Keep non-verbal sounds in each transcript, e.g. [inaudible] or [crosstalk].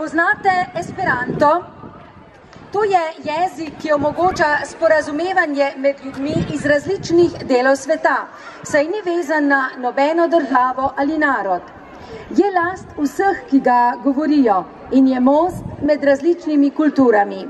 Poznate Esperanto? To je jezik, ki omogoča sporazumevanje med ljudmi iz različnih delov sveta, saj ni vezan na nobeno državo ali narod. Je last vseh, ki ga govorijo in je most med različnimi kulturami.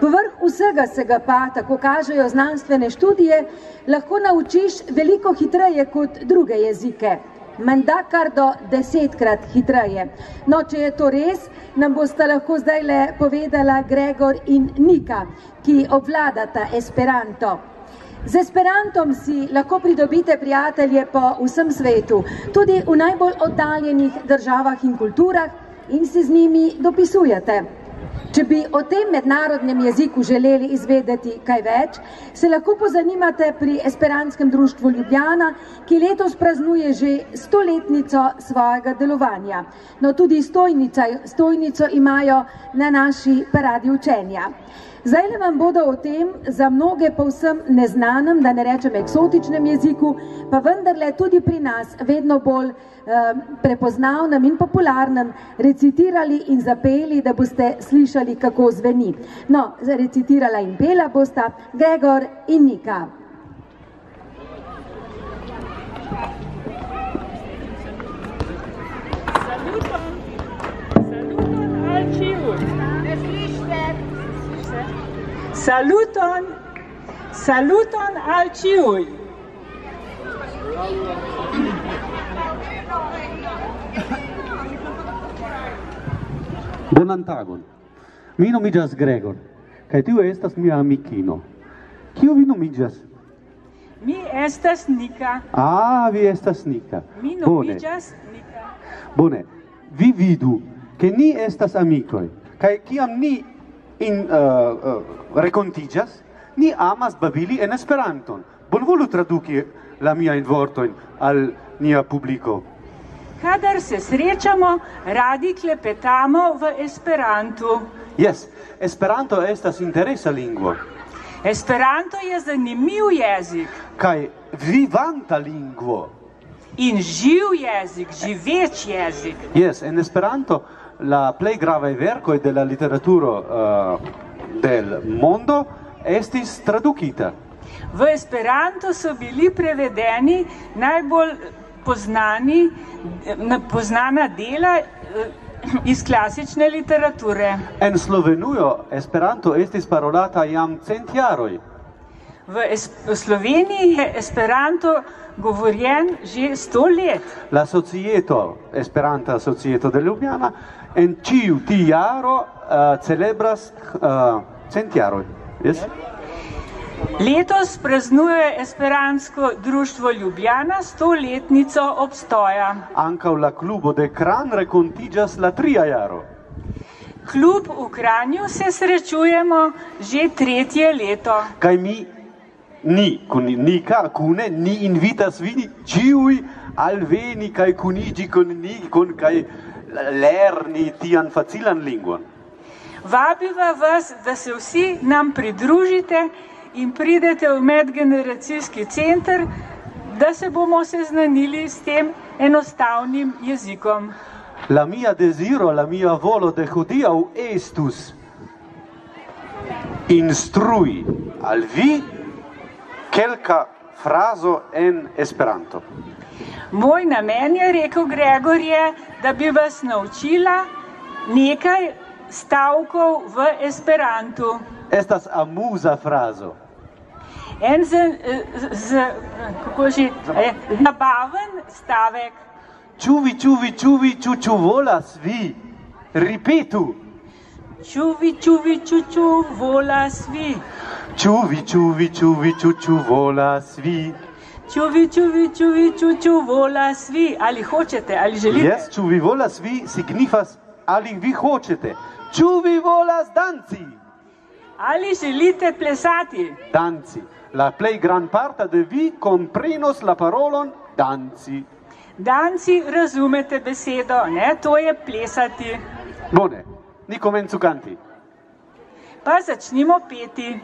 Povrh vsega se ga pa, tako kažejo znanstvene študije, lahko naučiš veliko hitreje kot druge jezike menda kar do desetkrat hitreje. No, če je to res, nam boste lahko zdaj le povedala Gregor in Nika, ki obvladata Esperanto. Z Esperantom si lahko pridobite prijatelje po vsem svetu, tudi v najbolj oddaljenih državah in kulturah in si z njimi dopisujete. Če bi o tem mednarodnem jeziku želeli izvedeti kaj več, se lahko pozanimate pri Esperanskem društvu Ljubljana, ki letos praznuje že stoletnico svojega delovanja. No, tudi stojnica, stojnico imajo na naši paradi učenja. Zdaj le vam bodo o tem za mnoge povsem neznanem, da ne rečem eksotičnem jeziku, pa vendarle tudi pri nas vedno bolj prepoznavnem in popularnem recitirali in zapeli, da boste slišali, kako zveni. No, recitirala in pela bosta Gregor in Nika. Saluton, saluton al ciui. [laughs] Bonan tagon. Mi nomiĝas Gregor, kaj tiu estas mia amikino. Kiu vi nomiĝas? Mi estas Nika. Ah, vi estas Nika. Mi nomiĝas Nika. Bone. Vi vidu, ke ni estas amikoj, kaj kiam ni in eh, eh, uh, uh, renkontiĝas, ni amas babili en Esperanton. Bonvolu traduki la miajn vortojn al nia publiko. Kadar se srečamo, radi klepetamo v Esperantu. Yes, Esperanto estas interesa lingvo, Esperanto je zanimiv jezik kaj vivanta lingvo. in živ jezik, živeč jezik. Yes, en Esperanto la plej gravaj verkoj de la literaturo uh, del mondo estis tradukita. V Esperanto so bili prevedeni najbolj poznani, na- poznana dela eh, iz klasične literature. En Slovenujo Esperanto estis parolata jam cent jaroj. V, es v Sloveniji je Esperanto govorjen že sto let. La Societo, Esperanta Societo de Ljubljana, en ĉiu ti jaro uh, celebras uh, cent jaroj. Yes? Letos praznuje Esperansko društvo Ljubljana stoletnico obstoja. Ankaŭ la klubo de Kran rekontiĝas la tria jaro. Kljub v Kranju se srečujemo že tretje leto. Kaj mi, ni, kun Nika, kune, ni invitas vini ĉiuj alveni kaj kuniĝi kun ni, kun kaj lerni tian facilan lingvon. Vabiva vas, da se vsi nam pridružite in pridete v medgeneracijski center, da se bomo seznanili s tem enostavnim jezikom. La mia desiro, la mia volo de hodiaŭ estus instrui al vi kelka frazo en Esperanto. Moj namen je, rekel Gregor, je, da bi vas naučila nekaj stavkov v Esperantu. Estas amuza frazo. En z, z, kako že, eh, zabaven stavek. Čuvi, čuvi, čuvi, čuču volas vi. Ripetu. Čuvi, čuvi, čuču, vola svi. Čuvi, čuvi, čuvi, čuču volas vi. Čuvi, čuvi, čuvi, čuču, vola svi. Ali hočete, ali želite? Jes, ĉu vi volas vi signifas ali vi hočete. Ĉu vi volas danci? Ali želite plesati? Danci. La plej grandparta de vi komprenos la parolon danci. Danci razumete besedo, ne? To je plesati. Bone, ni komencu kanti. Pa začnimo peti.